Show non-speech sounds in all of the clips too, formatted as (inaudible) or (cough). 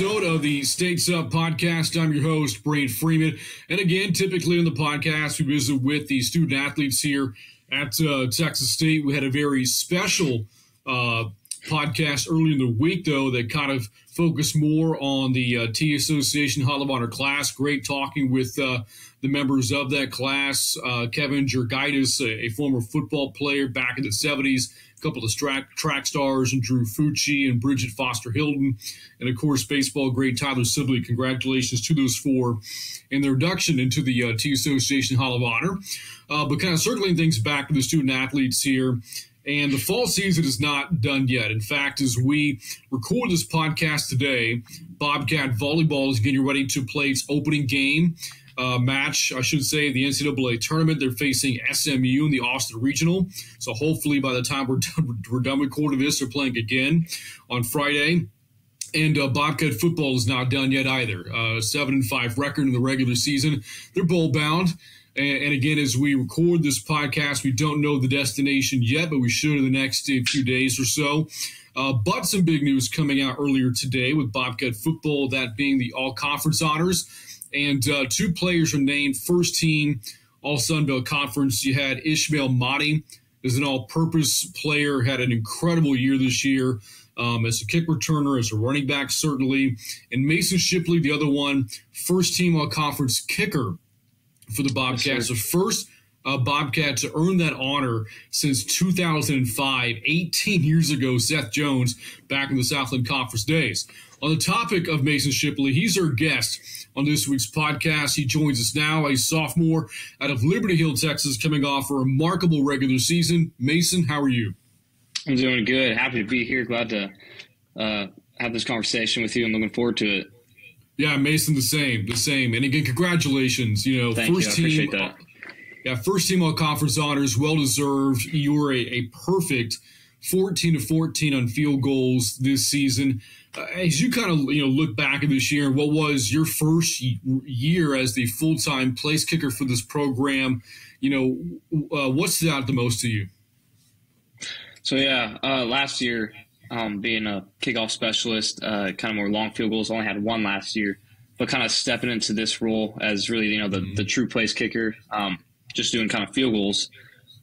episode of the States Up podcast. I'm your host, Brent Freeman. And again, typically in the podcast, we visit with the student athletes here at uh, Texas State. We had a very special uh, podcast early in the week, though, that kind of focused more on the uh, T Association Hall of Honor class. Great talking with uh, the members of that class. Uh, Kevin Jurgaitis, a, a former football player back in the 70s a couple of track, track stars and Drew Fucci and Bridget Foster Hilton, and of course, baseball great Tyler Sibley. Congratulations to those four in their induction into the uh, T Association Hall of Honor. Uh, but kind of circling things back to the student athletes here. And the fall season is not done yet. In fact, as we record this podcast today, Bobcat Volleyball is getting ready to play its opening game uh, match, I should say, the NCAA tournament. They're facing SMU in the Austin Regional. So hopefully by the time we're (laughs) done, we're done recording this, they're playing again on Friday. And uh, Bobcat football is not done yet either. Uh, seven and five record in the regular season. They're bowl bound. And, and, again, as we record this podcast, we don't know the destination yet, but we should in the next few days or so. Uh, but some big news coming out earlier today with Bobcat football, that being the all conference honors and uh, two players are named first team All Sun Belt Conference. You had Ismail Mahdi as an all purpose player, had an incredible year this year. Um, as a kick returner, as a running back, certainly. And Mason Shipley, the other one, first team all conference kicker for the Bobcats. Yes, the first uh, Bobcat to earn that honor since 2005, 18 years ago, Seth Jones, back in the Southland Conference days. On the topic of Mason Shipley, he's our guest on this week's podcast. He joins us now, a sophomore out of Liberty Hill, Texas, coming off a remarkable regular season. Mason, how are you? I'm doing good. Happy to be here. Glad to uh, have this conversation with you. I'm looking forward to it. Yeah, Mason, the same, the same. And again, congratulations. You know, Thank first you. team. Yeah, first team all conference honors, well deserved. You were a, a perfect 14 to 14 on field goals this season. Uh, as you kind of you know look back at this year, what was your first year as the full time place kicker for this program? You know, uh, what stood out the most to you? So yeah, uh, last year um, being a kickoff specialist, uh, kind of more long field goals. Only had one last year, but kind of stepping into this role as really you know the, mm-hmm. the true place kicker, um, just doing kind of field goals.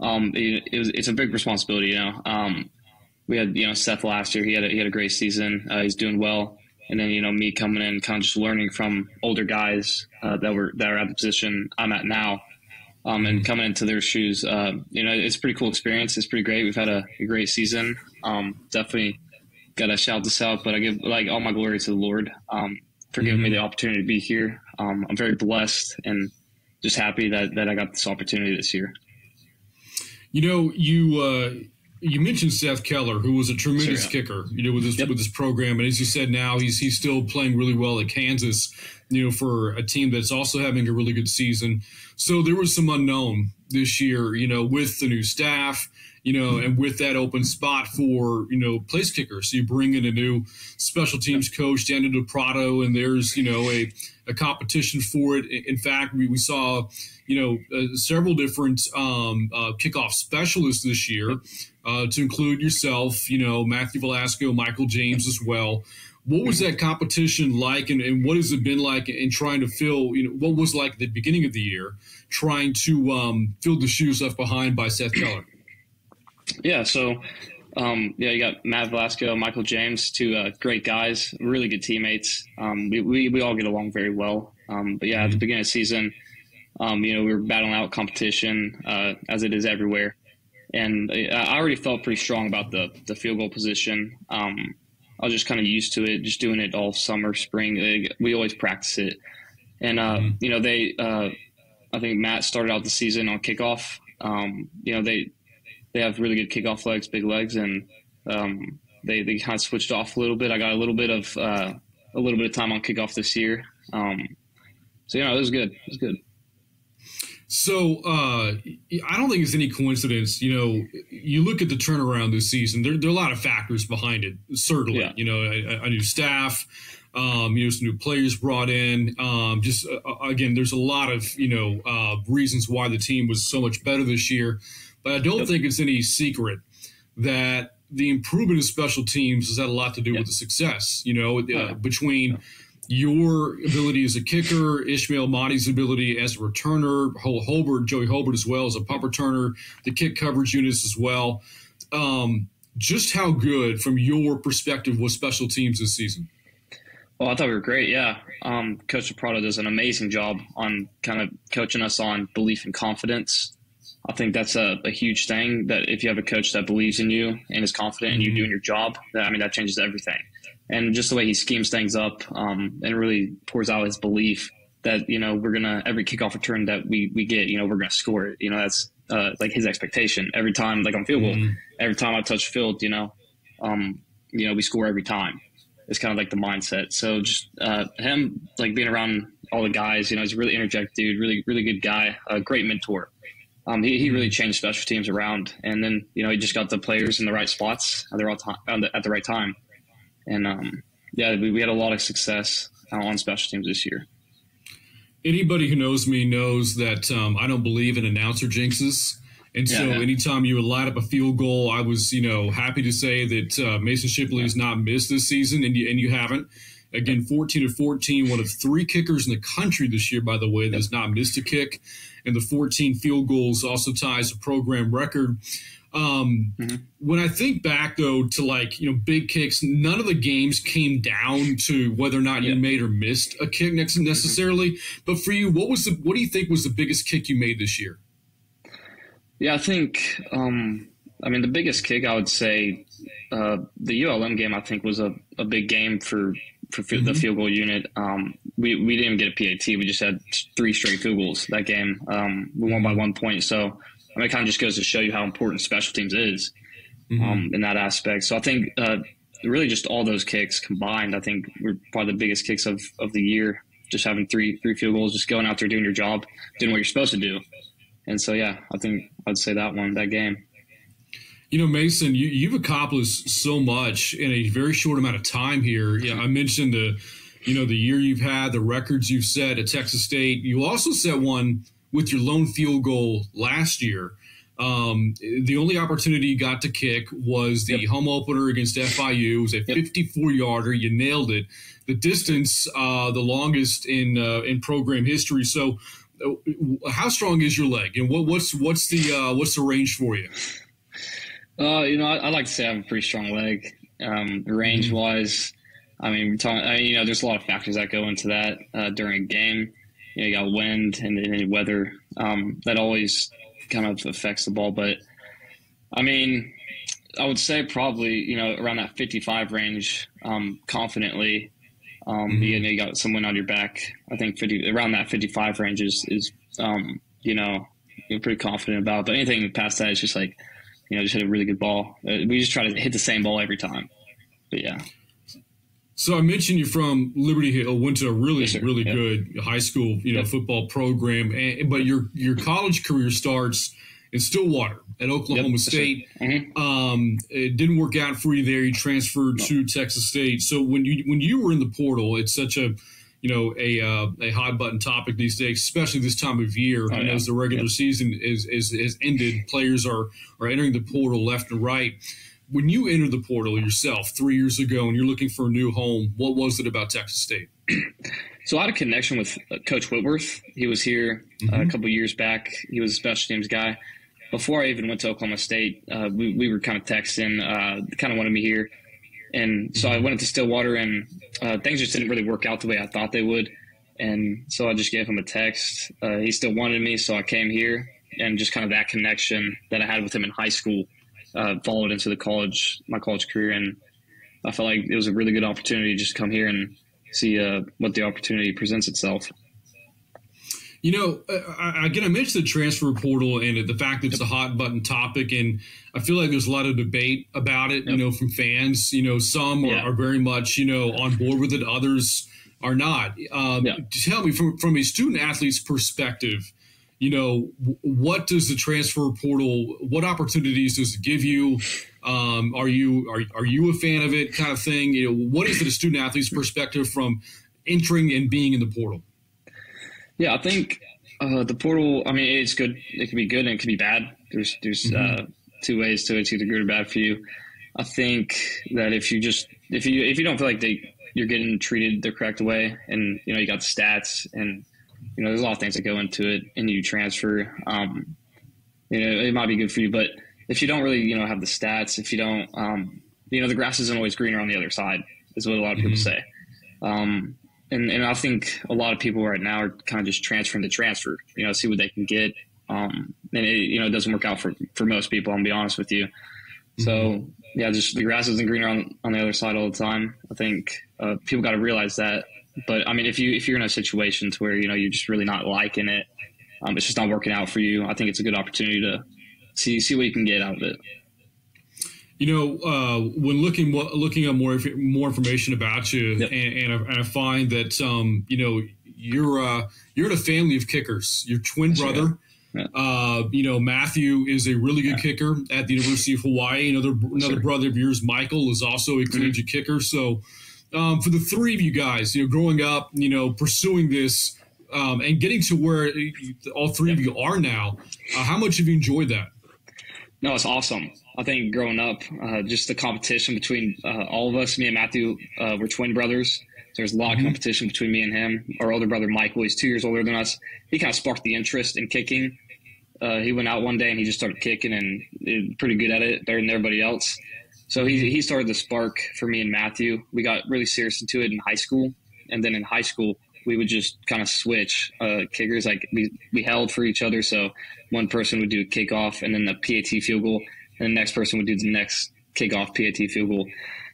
Um, it, it was, it's a big responsibility, you know. Um, we had you know Seth last year. He had a, he had a great season. Uh, he's doing well. And then you know me coming in, kind of just learning from older guys uh, that were that are at the position I'm at now, um, and coming into their shoes. Uh, you know, it's a pretty cool experience. It's pretty great. We've had a, a great season. Um, definitely got to shout this out, but I give like all my glory to the Lord um, for giving mm-hmm. me the opportunity to be here. Um, I'm very blessed and just happy that that I got this opportunity this year. You know, you uh, you mentioned Seth Keller, who was a tremendous sure, yeah. kicker, you know, with this yep. with this program, and as you said, now he's he's still playing really well at Kansas, you know, for a team that's also having a really good season. So there was some unknown this year, you know, with the new staff, you know, and with that open spot for you know place kickers. So you bring in a new special teams coach, Daniel Prado, and there's you know a a competition for it. In fact, we, we saw you know uh, several different um, uh, kickoff specialists this year uh, to include yourself, you know, Matthew Velasco, Michael James as well. What was that competition like, and, and what has it been like in trying to fill, you know, what was like the beginning of the year, trying to um, fill the shoes left behind by Seth Keller? Yeah, so um, yeah, you got Matt Velasco, Michael James, two uh, great guys, really good teammates. Um, we, we, we, all get along very well. Um, but yeah, at the mm-hmm. beginning of the season, um, you know, we were battling out competition uh, as it is everywhere and I already felt pretty strong about the the field goal position. Um, I was just kind of used to it, just doing it all summer, spring. We always practice it, and uh, mm-hmm. you know they. Uh, I think Matt started out the season on kickoff. Um, you know they they have really good kickoff legs, big legs, and um, they they kind of switched off a little bit. I got a little bit of uh, a little bit of time on kickoff this year. Um, so you know it was good. It was good. So uh, I don't think it's any coincidence. You know, you look at the turnaround this season. There, there are a lot of factors behind it. Certainly, yeah. you know, a, a, new staff, um, you know, some new players brought in. Um, just uh, uh, again, there's a lot of you know uh, reasons why the team was so much better this year. But I don't yep. think it's any secret that the improvement of special teams has had a lot to do yep. with the success. You know, uh, between your ability as a kicker, Ismail Mahdi's ability as a returner, Hobert, Joey Hobert as well as a punt returner, the kick coverage units as well. Um, just how good, from your perspective, was special teams this season? Well, I thought we were great. Yeah, um, Coach Prado does an amazing job on kind of coaching us on belief and confidence. I think that's a, a, huge thing. That if you have a coach that believes in you and is confident in you mm-hmm. doing your job, that I mean that changes everything and just the way he schemes things up um, and really pours out his belief that you know we're gonna every kickoff return that we we get you know we're gonna score it. You know that's uh, like his expectation. Every time like on field goal mm-hmm. every time I touch field you know um, you know we score every time. It's kind of like the mindset. So just uh, him like being around all the guys you know he's a really energetic dude really really good guy a great mentor. Um, he, he really mm-hmm. changed special teams around. And then you know he just got the players in the right spots at the right time at the right time and um, yeah, we, we had a lot of success on special teams this year. Anybody who knows me knows that um, I don't believe in announcer jinxes. And so, yeah, yeah. anytime you would light up a field goal, I was, you know, happy to say that uh, Mason Shipley has not missed this season, and you, and you haven't. Again, 14 to 14, one of three kickers in the country this year, by the way, that has not missed a kick. And the 14 field goals also ties a program record. Um, mm-hmm. When I think back though to like you know big kicks, none of the games came down to whether or not yeah. you made or missed a kick mm-hmm. necessarily. Mm-hmm. But for you, what was the what do you think was the biggest kick you made this year? Yeah, I think um, I mean the biggest kick I would say uh, the ULM game I think was a, a big game for for mm-hmm. the field goal unit. Um, we we didn't get a PAT. We just had three straight field goals that game. Um, we won by mm-hmm. one point. So I mean, it kind of just goes to show you how important special teams is mm-hmm. um, in that aspect. So I think uh, really just all those kicks combined, I think were probably the biggest kicks of, of the year. Just having three three field goals, just going out there doing your job, doing what you're supposed to do. And so, yeah, I think I'd say that one, that game. You know, Mason, you, you've accomplished so much in a very short amount of time here. Yeah, I mentioned the, you know, the year you've had, the records you've set at Texas State. You also set one with your lone field goal last year. Um, the only opportunity you got to kick was the yep. home opener against FIU. It was a 54 yarder. You nailed it. The distance, uh, the longest in uh, in program history. So, uh, how strong is your leg, and what, what's what's the uh, what's the range for you? Uh, you know, I, I, like to say I have a pretty strong leg. Um, range wise, I mean, talking. I mean, you know, there's a lot of factors that go into that uh, during a game you know, you got wind and, and weather um, that always kind of affects the ball. But I mean, I would say probably you know around that 55 range, um, confidently. Um, mm-hmm. you, know, you got someone on your back. I think 50 around that 55 range is is um, you know you're pretty confident about. But anything past that is just like you know just hit a really good ball. Uh, we just try to hit the same ball every time. But yeah. So I mentioned you're from Liberty Hill, went to a really, yes, really yep. good high school, you know, yep. football program, and, but your your college career starts in Stillwater at Oklahoma yep. State. Mm-hmm. Um, it didn't work out for you there. You transferred no. to Texas State. So when you when you were in the portal, it's such a you know a uh, a hot button topic these days, especially this time of year. Oh, yeah. As the regular season is, is is ended, players are are entering the portal left and right when you entered the portal yourself three years ago and you're looking for a new home, what was it about Texas State? (clears throat) So I had a connection with uh, Coach Whitworth. He was here uh, mm-hmm. a couple years back. He was a special teams guy. Before I even went to Oklahoma State, uh, we, we were kind of texting, uh, kind of wanted me here. And so I mm-hmm. went into Stillwater, and uh, things just didn't really work out the way I thought they would. And so I just gave him a text. Uh, he still wanted me, so I came here. And just kind of that connection that I had with him in high school uh, followed into the college, my college career, and I felt like it was a really good opportunity just to come here and see uh, what the opportunity presents itself. You know, uh, again, I mentioned the transfer portal and the fact that it's a hot button topic, and I feel like there's a lot of debate about it. Yep. You know, from fans. You know, some are, yeah. are, very much you know on board with it, others are not. Um, yeah. Tell me from from a student athlete's perspective you know, what does the transfer portal, what opportunities does it give you? Um, are you are, are you a fan of it, kind of thing? You know, what is the student athlete's perspective from entering and being in the portal? Yeah, I think uh, the portal. I mean, it's good. It can be good and it can be bad. There's there's mm-hmm. uh, two ways to it. It's either good or bad for you. I think that if you just if you if you don't feel like they you're getting treated the correct way, and you know you got the stats, and you know there's a lot of things that go into it, and you transfer. Um, you know, it might be good for you, but if you don't really you know have the stats, if you don't, um, you know, the grass isn't always greener on the other side, is what a lot of people mm-hmm. say. Um, and, and I think a lot of people right now are kind of just transferring to transfer, you know, see what they can get. Um, and it, you know, it doesn't work out for, for most people. I'm gonna be honest with you. So mm-hmm. yeah, just the grass isn't greener on, on the other side all the time. I think uh, people got to realize that. But I mean, if you if you're in a situation to where you know you're just really not liking it, um, it's just not working out for you. I think it's a good opportunity to see see what you can get out of it. You know, uh, when looking looking up more more information about you, yep. and, and, I, and, I, find that um, you know you're uh, you're in a family of kickers. Your twin That's brother. Right. Yeah. Uh, you know, Matthew is a really good yeah. kicker at the University of Hawaii. Another another sure. brother of yours, Michael, is also a mm-hmm. collegiate mm-hmm. kicker. So, um, for the three of you guys, you know, growing up, you know, pursuing this um, and getting to where all three of you are now, uh, how much have you enjoyed that? No, it's awesome. I think growing up, uh, just the competition between uh, all of us, me and Matthew, uh, we're twin brothers. So there's a lot of mm-hmm. competition between me and him. Our older brother Michael, he's two years older than us. He kind of sparked the interest in kicking. Uh, he went out one day and he just started kicking and pretty good at it, better than everybody else. So he he started the spark for me and Matthew. We got really serious into it in high school, and then in high school we would just kind of switch uh, kickers. Like we we held for each other, so one person would do a kickoff and then the PAT field goal, and the next person would do the next kickoff PAT field goal.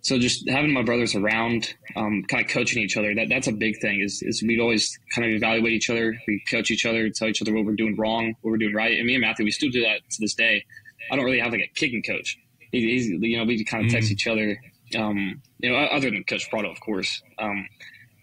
So just having my brothers around, um, kind of coaching each other, that, that's a big thing is, is we'd always kind of evaluate each other. We coach each other, tell each other what we're doing wrong, what we're doing right. And me and Matthew, we still do that to this day. I don't really have like a kicking coach. He, he's, you know, we kind of text mm-hmm. each other, um, you know, other than Coach Prado, of course. Um,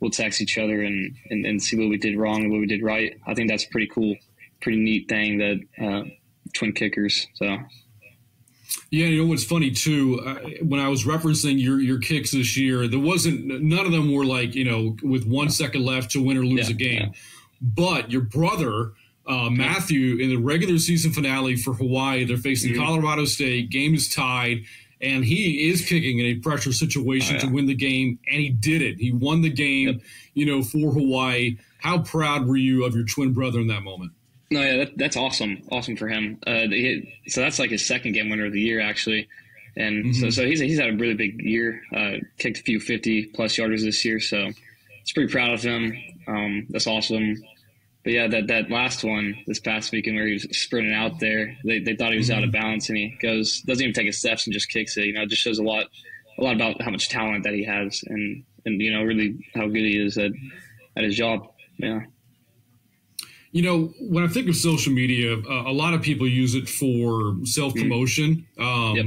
we'll text each other and, and, and, see what we did wrong and what we did right. I think that's pretty cool, pretty neat thing that uh, twin kickers. So yeah, you know what's funny too? Uh, when I was referencing your your kicks this year, there wasn't none of them were like you know with one second left to win or lose yeah, a game. Yeah. But your brother uh, Matthew in the regular season finale for Hawaii, they're facing mm-hmm. Colorado State. Game is tied, and he is kicking in a pressure situation oh, yeah. to win the game, and he did it. He won the game, yep. you know, for Hawaii. How proud were you of your twin brother in that moment? No, yeah, that, that's awesome. Awesome for him. Uh, he, so that's like his second game winner of the year, actually. And mm-hmm. so, so he's, he's had a really big year, uh, kicked a few 50 plus yarders this year. So it's pretty proud of him. Um, that's awesome. But yeah, that, that last one this past weekend where he was sprinting out there, they, they thought he was mm-hmm. out of mm-hmm. balance and he goes, doesn't even take his steps and just kicks it. You know, it just shows a lot, a lot about how much talent that he has and, and, you know, really how good he is at, at his job. Yeah. You know, when I think of social media, uh, a lot of people use it for self promotion. Mm. Um, yep.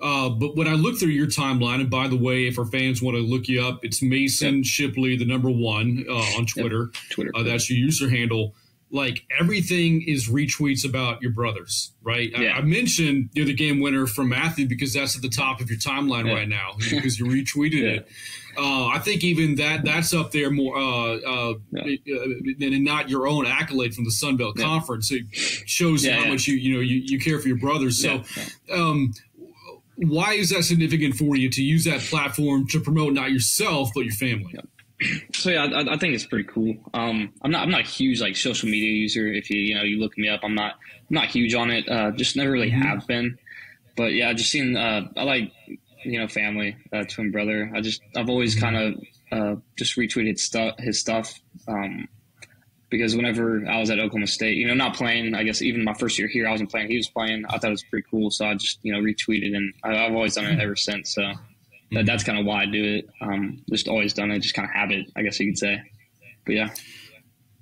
Uh, but when I look through your timeline, and by the way, if our fans want to look you up, it's Mason yep. Shipley, the number one uh, on Twitter. Yep. Twitter. Uh, that's your user handle like everything is retweets about your brothers, right? Yeah. I, I, mentioned you're the game winner from Matthew because that's at the top of your timeline yeah. right now (laughs) because you retweeted yeah. it. Uh, I think even that that's up there more uh, uh, and not your own accolade from the Sun Belt Conference. It shows how much you you know you, you care for your brothers. So. Um, why is that significant for you to use that platform to promote not yourself but your family? so yeah, I, I, think it's pretty cool. Um, I'm not I'm not a huge like social media user. If you you know you look me up, I'm not I'm not huge on it. Uh, just never really mm-hmm. have been. But yeah, just seen uh, I like you know family, uh, twin brother. I just I've always mm-hmm. kind of uh, just retweeted stuff his stuff. Um, because whenever I was at Oklahoma State, you know, not playing, I guess even my first year here, I wasn't playing. He was playing. I thought it was pretty cool, so I just you know retweeted, and I, have always done it ever since. So that, that's kind of why I do it. Um, just always done it, just kind of habit, I guess you could say. But yeah.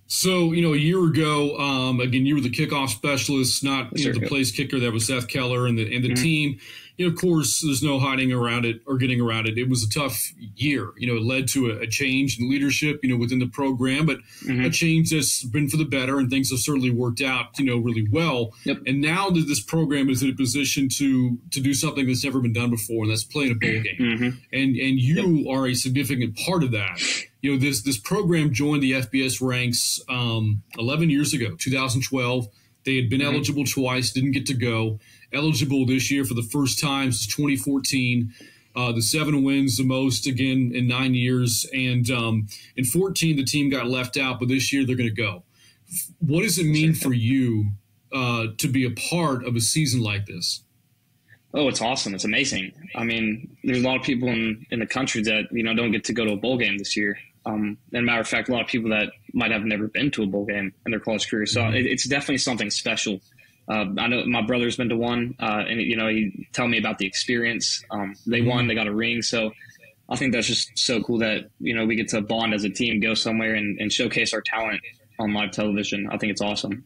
So you know, a year ago, um, again, you were the kickoff specialist, not you know, the place kicker that was Seth Keller and the and the mm-hmm. team. Of course, there's no hiding around it or getting around it. It was a tough year. You know, it led to a, a change in leadership, you know, within the program, but mm-hmm. a change that's been for the better, and things have certainly worked out, you know, really well. Yep. And now that this program is in a position to to do something that's never been done before, and that's playing a bowl game, mm-hmm. and and you yep. are a significant part of that. You know, this this program joined the FBS ranks um, 11 years ago, 2012. They had been mm-hmm. eligible twice, didn't get to go eligible this year for the first time since 2014. Uh, the seven wins, the most again in nine years, and um, in 14 the team got left out, but this year they're going to go. What does it mean for you uh, to be a part of a season like this? Oh, it's awesome! It's amazing. I mean, there's a lot of people in, in the country that you know don't get to go to a bowl game this year. Um, and matter of fact, a lot of people that might have never been to a bowl game in their college career. So mm-hmm. it, it's definitely something special uh, I know my brother's been to one, uh, and you know he tell me about the experience. Um, they won, they got a ring, so I think that's just so cool that you know we get to bond as a team, go somewhere, and, and showcase our talent on live television. I think it's awesome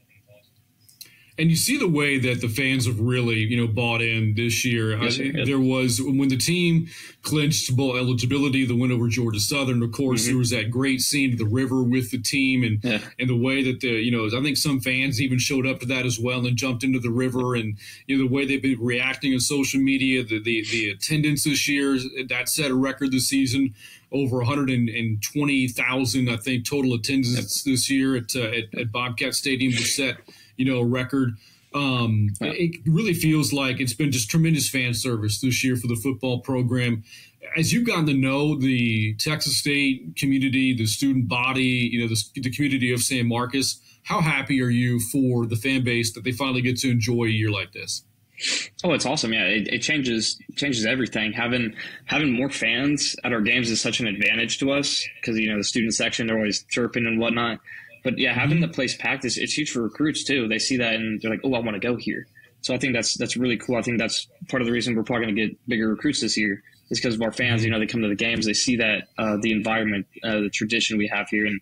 and you see the way that the fans have really, you know, bought in this year. Yes, I, there was when the team clinched bowl eligibility, the win over Georgia Southern. Of course, mm-hmm. there was that great scene of the river with the team, and yeah. and the way that the you know, I think some fans even showed up to that as well and jumped into the river, and you know the way they've been reacting on social media, the the, the attendance this year that set a record this season over 120,000, I think, total attendance this year at, uh, at, at Bobcat Stadium was set you know, a record. Um, it really feels like it's been just tremendous fan service this year for the football program. As you've gotten to know the Texas State community, the student body, you know, the, the community of San Marcos, how happy are you for the fan base that they finally get to enjoy a year like this? Oh, it's awesome! Yeah, it, it, changes changes everything. Having having more fans at our games is such an advantage to us because you know the student section they're always chirping and whatnot. But yeah, having mm-hmm. the place packed is it's huge for recruits too. They see that and they're like, oh, I want to go here. So I think that's that's really cool. I think that's part of the reason we're probably going to get bigger recruits this year is because of our fans. You know, they come to the games, they see that uh, the environment, uh, the tradition we have here, and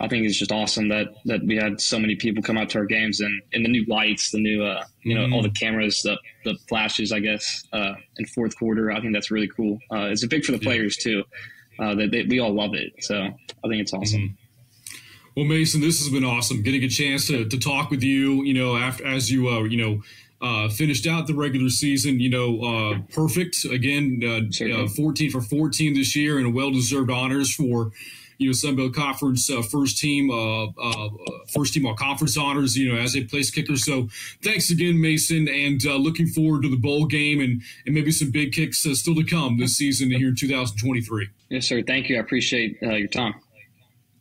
I think it's just awesome that that we had so many people come out to our games and, and the new lights, the new uh, you know mm all the cameras, the the flashes, I guess, uh, in fourth quarter. I think that's really cool. Uh, it's a big for the players too. Uh, that they, we all love it. So I think it's awesome. Mm-hmm. Well, Mason, this has been awesome. Getting a chance to, to talk with you, you know, after as you uh, you know uh, finished out the regular season, you know, uh, perfect again, uh, uh 14 for 14 this year, and well deserved honors for you know Sunbelt Conference uh, first team uh, uh, first team all conference honors. You know, as a place kicker. So thanks again, Mason, and uh, looking forward to the bowl game and and maybe some big kicks uh, still to come this season here in 2023. Yes, sir. Thank you. I appreciate uh, your time.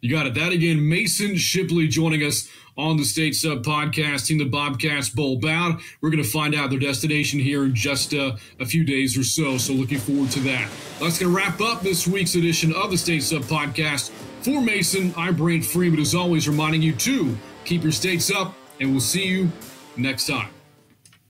You got it. That again, Mason Shipley joining us on the States Up podcast, Team the Bobcats Bowl bound. We're going to find out their destination here in just uh, a few days or so. So looking forward to that. That's going to wrap up this week's edition of the States Up podcast. For Mason, I'm Brent Freeman, as always, reminding you to keep your states up, and we'll see you next time.